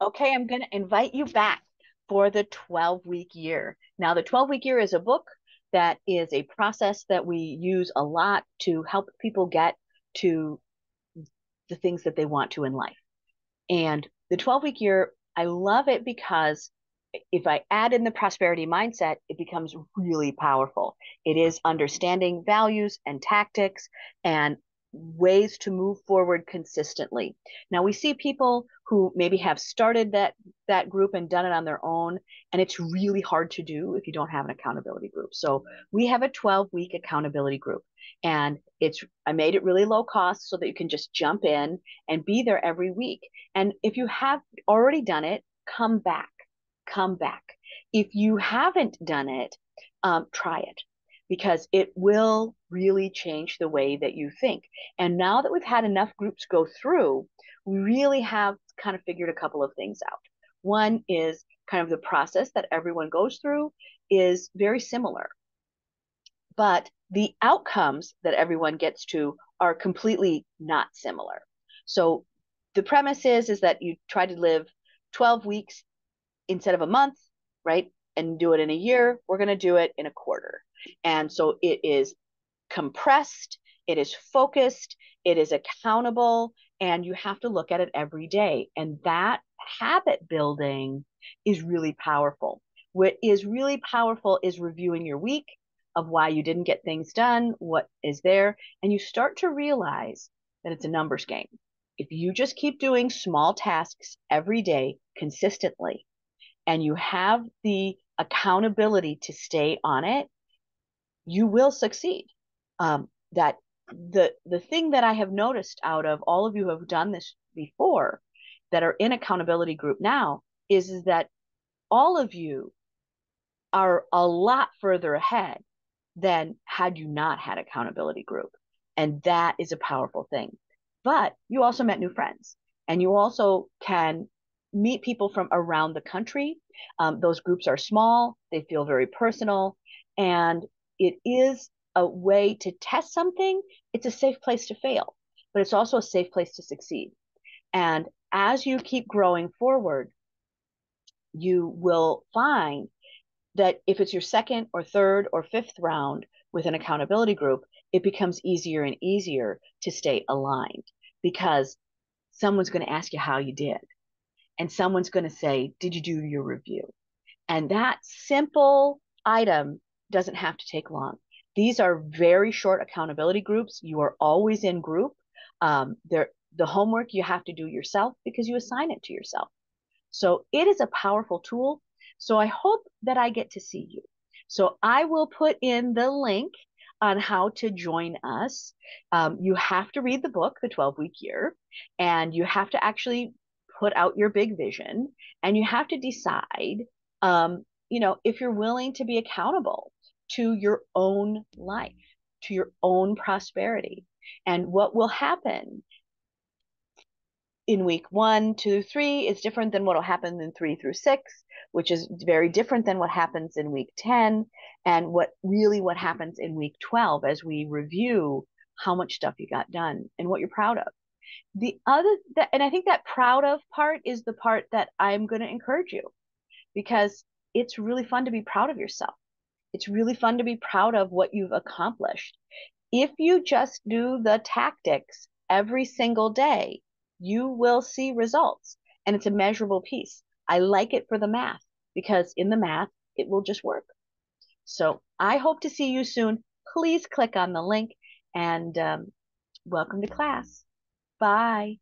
Okay, I'm going to invite you back for the 12 week year. Now, the 12 week year is a book that is a process that we use a lot to help people get to the things that they want to in life. And the 12 week year, I love it because if I add in the prosperity mindset, it becomes really powerful. It is understanding values and tactics and ways to move forward consistently. Now we see people who maybe have started that that group and done it on their own and it's really hard to do if you don't have an accountability group. So we have a 12 week accountability group and it's I made it really low cost so that you can just jump in and be there every week. And if you have already done it, come back. Come back. If you haven't done it, um, try it because it will really change the way that you think. And now that we've had enough groups go through, we really have kind of figured a couple of things out. One is kind of the process that everyone goes through is very similar, but the outcomes that everyone gets to are completely not similar. So the premise is is that you try to live 12 weeks instead of a month, right? And do it in a year. We're going to do it in a quarter. And so it is compressed, it is focused, it is accountable, and you have to look at it every day. And that habit building is really powerful. What is really powerful is reviewing your week of why you didn't get things done, what is there, and you start to realize that it's a numbers game. If you just keep doing small tasks every day consistently and you have the accountability to stay on it, you will succeed. Um, that the the thing that I have noticed out of all of you who have done this before that are in accountability group now is, is that all of you are a lot further ahead than had you not had accountability group. And that is a powerful thing. But you also met new friends and you also can meet people from around the country. Um, those groups are small, they feel very personal, and it is a way to test something. It's a safe place to fail, but it's also a safe place to succeed. And as you keep growing forward, you will find that if it's your second or third or fifth round with an accountability group, it becomes easier and easier to stay aligned because someone's going to ask you how you did. And someone's going to say, Did you do your review? And that simple item doesn't have to take long. These are very short accountability groups. You are always in group. Um, the homework you have to do yourself because you assign it to yourself. So it is a powerful tool. So I hope that I get to see you. So I will put in the link on how to join us. Um, you have to read the book, The 12 Week Year, and you have to actually put out your big vision and you have to decide, um, you know, if you're willing to be accountable to your own life, to your own prosperity. And what will happen in week one, two, three is different than what will happen in three through six, which is very different than what happens in week 10, and what really what happens in week 12 as we review how much stuff you got done and what you're proud of. The other that and I think that proud of part is the part that I'm going to encourage you because it's really fun to be proud of yourself. It's really fun to be proud of what you've accomplished. If you just do the tactics every single day, you will see results and it's a measurable piece. I like it for the math because in the math, it will just work. So I hope to see you soon. Please click on the link and um, welcome to class. Bye.